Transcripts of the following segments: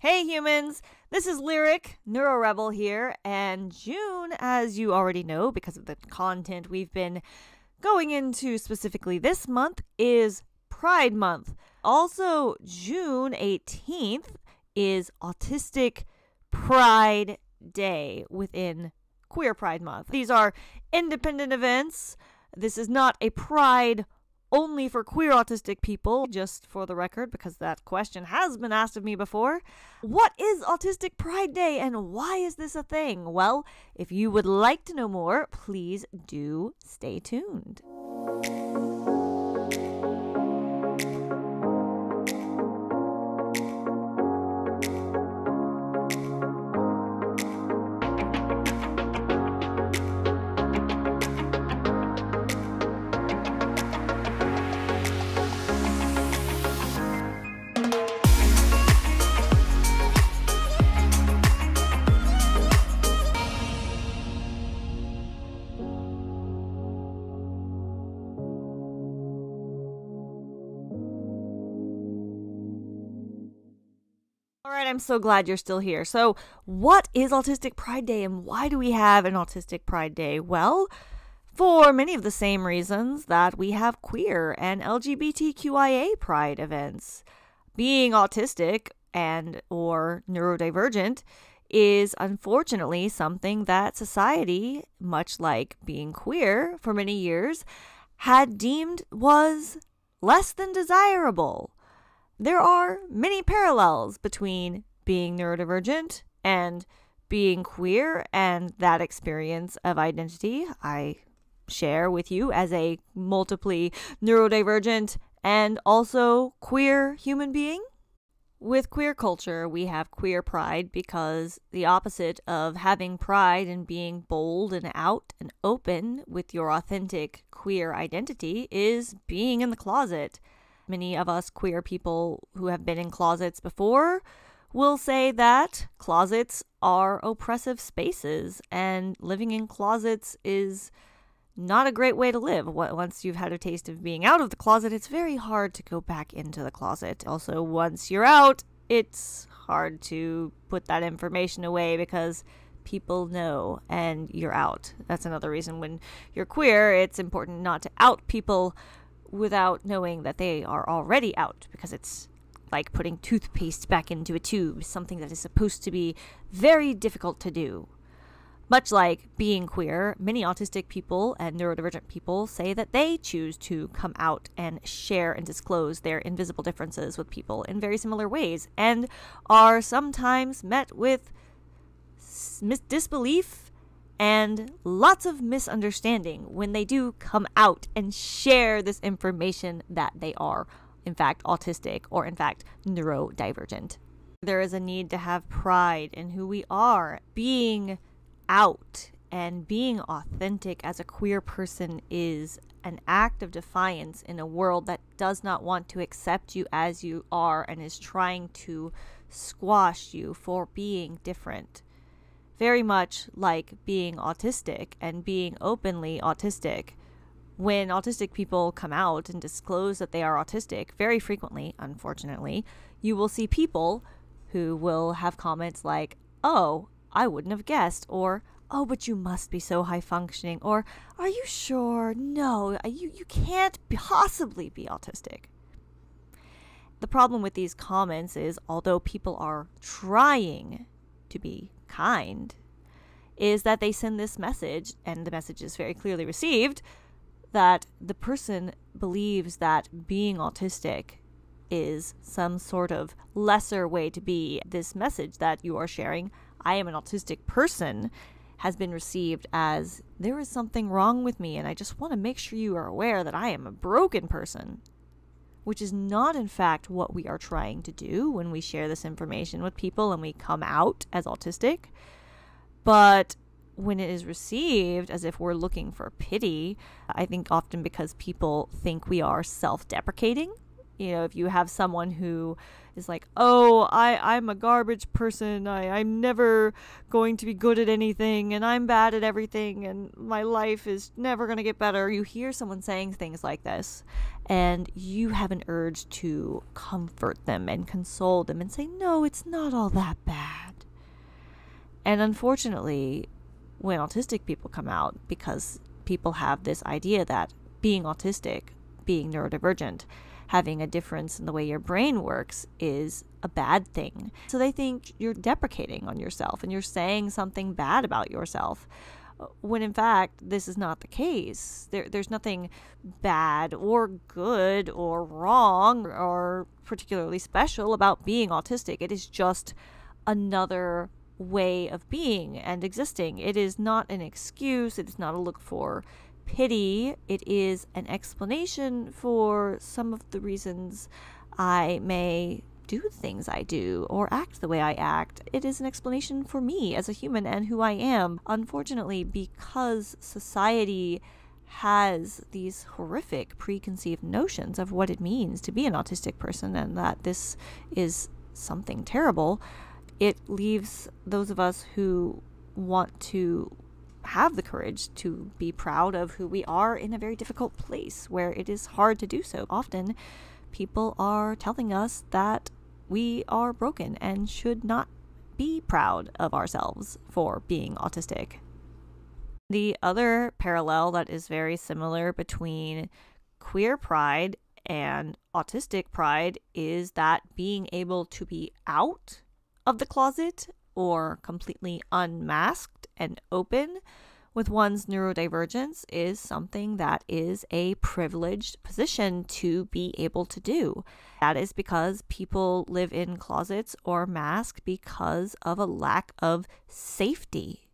Hey humans, this is Lyric, NeuroRebel here, and June, as you already know because of the content we've been going into specifically this month, is Pride Month. Also, June 18th is Autistic Pride Day within Queer Pride Month. These are independent events. This is not a Pride only for queer autistic people, just for the record, because that question has been asked of me before. What is Autistic Pride Day and why is this a thing? Well, if you would like to know more, please do stay tuned. So glad you're still here. So, what is Autistic Pride Day and why do we have an Autistic Pride Day? Well, for many of the same reasons that we have queer and LGBTQIA pride events. Being autistic and or neurodivergent is unfortunately something that society, much like being queer for many years, had deemed was less than desirable there are many parallels between being neurodivergent and being queer and that experience of identity I share with you as a multiply neurodivergent and also queer human being. With queer culture, we have queer pride because the opposite of having pride and being bold and out and open with your authentic queer identity is being in the closet many of us queer people who have been in closets before will say that closets are oppressive spaces and living in closets is not a great way to live. Once you've had a taste of being out of the closet, it's very hard to go back into the closet. Also, once you're out, it's hard to put that information away because people know and you're out. That's another reason when you're queer, it's important not to out people without knowing that they are already out because it's like putting toothpaste back into a tube, something that is supposed to be very difficult to do. Much like being queer, many autistic people and neurodivergent people say that they choose to come out and share and disclose their invisible differences with people in very similar ways and are sometimes met with disbelief and lots of misunderstanding when they do come out and share this information that they are, in fact, autistic or, in fact, neurodivergent. There is a need to have pride in who we are. Being out and being authentic as a queer person is an act of defiance in a world that does not want to accept you as you are and is trying to squash you for being different very much like being autistic and being openly autistic. When autistic people come out and disclose that they are autistic, very frequently, unfortunately, you will see people who will have comments like, Oh, I wouldn't have guessed, or Oh, but you must be so high functioning, or Are you sure? No, uh, you, you can't possibly be autistic. The problem with these comments is, although people are trying to be kind is that they send this message, and the message is very clearly received, that the person believes that being autistic is some sort of lesser way to be. This message that you are sharing, I am an autistic person, has been received as there is something wrong with me, and I just want to make sure you are aware that I am a broken person. Which is not, in fact, what we are trying to do when we share this information with people and we come out as autistic. But when it is received as if we're looking for pity, I think often because people think we are self deprecating You know, if you have someone who is like, oh, I, I'm a garbage person. I, I'm never going to be good at anything and I'm bad at everything and my life is never going to get better. You hear someone saying things like this and you have an urge to comfort them and console them and say, no, it's not all that bad. And unfortunately, when autistic people come out, because people have this idea that being autistic, being neurodivergent, having a difference in the way your brain works is a bad thing. So they think you're deprecating on yourself and you're saying something bad about yourself. When in fact, this is not the case. There, there's nothing bad or good or wrong or particularly special about being autistic. It is just another way of being and existing. It is not an excuse, it is not a look for pity, it is an explanation for some of the reasons I may do things I do or act the way I act. It is an explanation for me as a human and who I am. Unfortunately, because society has these horrific preconceived notions of what it means to be an autistic person and that this is something terrible, it leaves those of us who want to have the courage to be proud of who we are in a very difficult place where it is hard to do so. Often, people are telling us that we are broken and should not be proud of ourselves for being autistic. The other parallel that is very similar between queer pride and autistic pride is that being able to be out of the closet or completely unmasked and open with one's neurodivergence is something that is a privileged position to be able to do. That is because people live in closets or masked because of a lack of safety.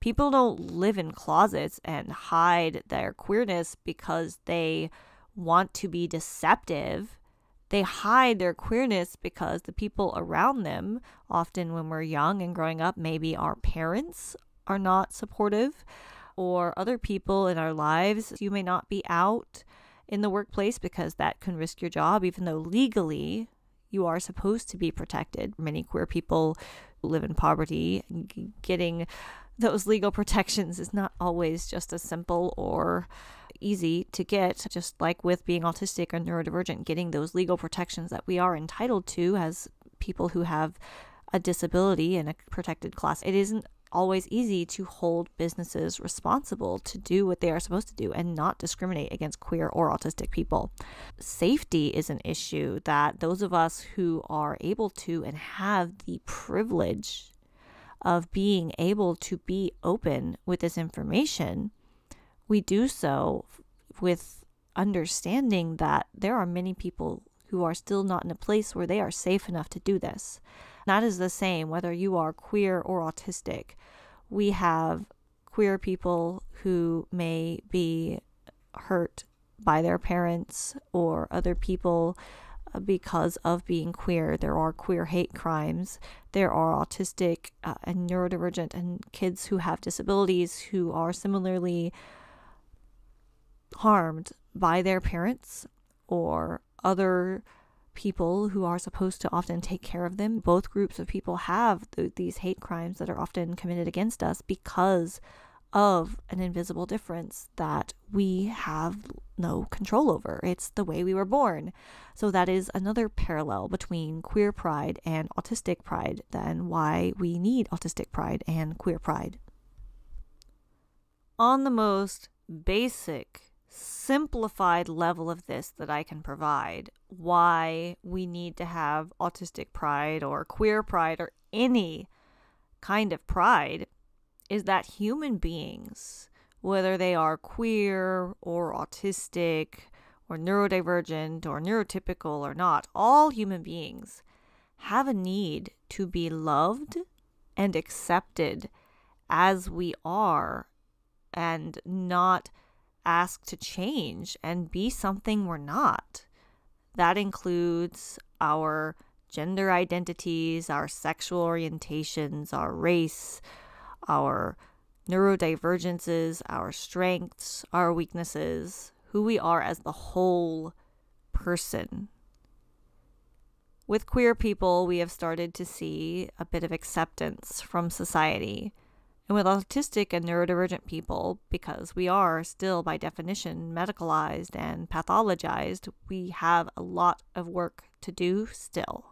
People don't live in closets and hide their queerness because they want to be deceptive they hide their queerness because the people around them, often when we're young and growing up, maybe our parents are not supportive or other people in our lives. You may not be out in the workplace because that can risk your job, even though legally you are supposed to be protected. Many queer people live in poverty. Getting those legal protections is not always just as simple or easy to get, just like with being autistic or neurodivergent, getting those legal protections that we are entitled to as people who have a disability in a protected class. It isn't always easy to hold businesses responsible to do what they are supposed to do and not discriminate against queer or autistic people. Safety is an issue that those of us who are able to and have the privilege of being able to be open with this information we do so with understanding that there are many people who are still not in a place where they are safe enough to do this. That is the same whether you are queer or autistic. We have queer people who may be hurt by their parents or other people uh, because of being queer. There are queer hate crimes. There are autistic uh, and neurodivergent and kids who have disabilities who are similarly harmed by their parents or other people who are supposed to often take care of them. Both groups of people have th- these hate crimes that are often committed against us because of an invisible difference that we have no control over. It's the way we were born. So, that is another parallel between queer pride and autistic pride, then why we need autistic pride and queer pride. On the most basic simplified level of this that I can provide why we need to have autistic pride or queer pride or any kind of pride is that human beings, whether they are queer or autistic or neurodivergent or neurotypical or not, all human beings have a need to be loved and accepted as we are and not asked to change and be something we're not. That includes our gender identities, our sexual orientations, our race, our neurodivergences, our strengths, our weaknesses, who we are as the whole person. with queer people, we have started to see a bit of acceptance from society. And with autistic and neurodivergent people, because we are still by definition medicalized and pathologized, we have a lot of work to do still.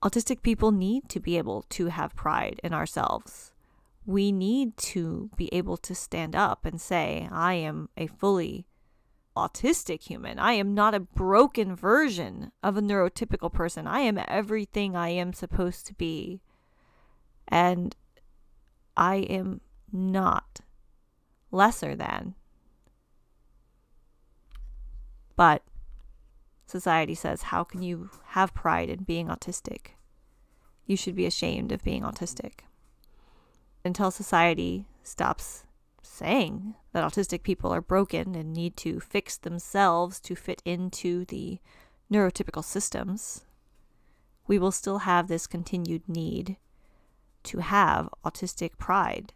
Autistic people need to be able to have pride in ourselves. We need to be able to stand up and say, I am a fully autistic human. I am not a broken version of a neurotypical person. I am everything I am supposed to be. And I am not lesser than. But society says, how can you have pride in being autistic? You should be ashamed of being autistic. Until society stops saying that autistic people are broken and need to fix themselves to fit into the neurotypical systems, we will still have this continued need to have autistic pride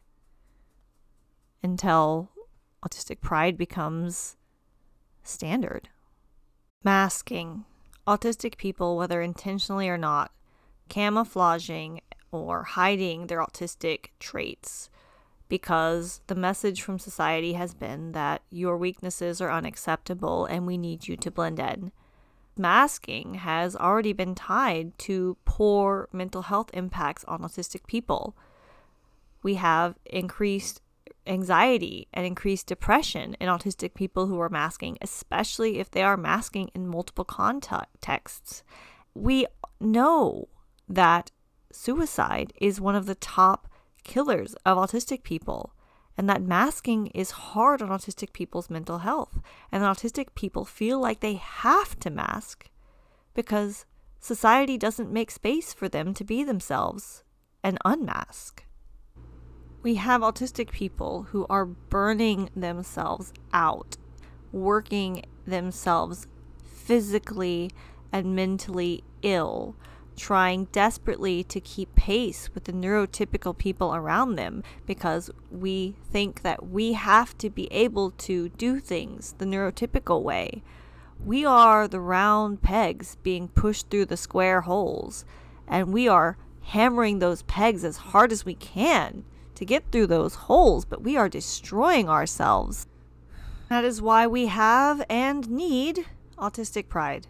until autistic pride becomes standard. Masking. Autistic people, whether intentionally or not, camouflaging or hiding their autistic traits because the message from society has been that your weaknesses are unacceptable and we need you to blend in. Masking has already been tied to poor mental health impacts on autistic people. We have increased anxiety and increased depression in autistic people who are masking, especially if they are masking in multiple contexts. We know that suicide is one of the top killers of autistic people and that masking is hard on autistic people's mental health. And autistic people feel like they have to mask because society doesn't make space for them to be themselves and unmask. We have autistic people who are burning themselves out, working themselves physically and mentally ill trying desperately to keep pace with the neurotypical people around them because we think that we have to be able to do things the neurotypical way. We are the round pegs being pushed through the square holes, and we are hammering those pegs as hard as we can to get through those holes, but we are destroying ourselves. That is why we have and need autistic pride.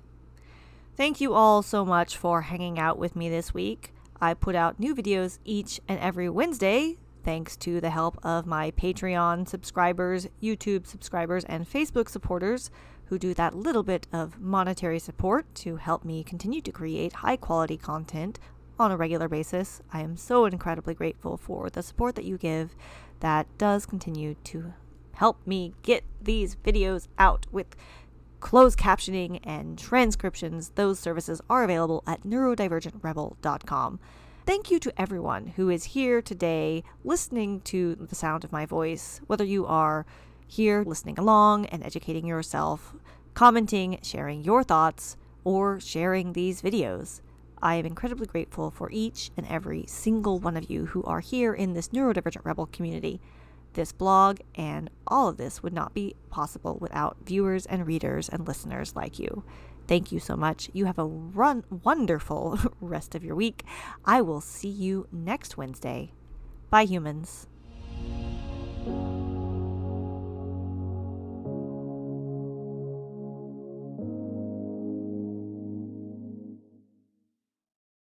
Thank you all so much for hanging out with me this week. I put out new videos each and every Wednesday thanks to the help of my Patreon subscribers, YouTube subscribers, and Facebook supporters who do that little bit of monetary support to help me continue to create high quality content on a regular basis. I am so incredibly grateful for the support that you give that does continue to help me get these videos out with closed captioning, and transcriptions, those services are available at neurodivergentrebel.com. Thank you to everyone who is here today listening to the sound of my voice, whether you are here listening along and educating yourself, commenting, sharing your thoughts, or sharing these videos. I am incredibly grateful for each and every single one of you who are here in this Neurodivergent Rebel community. This blog and all of this would not be possible without viewers and readers and listeners like you. Thank you so much. You have a run wonderful rest of your week. I will see you next Wednesday. Bye humans.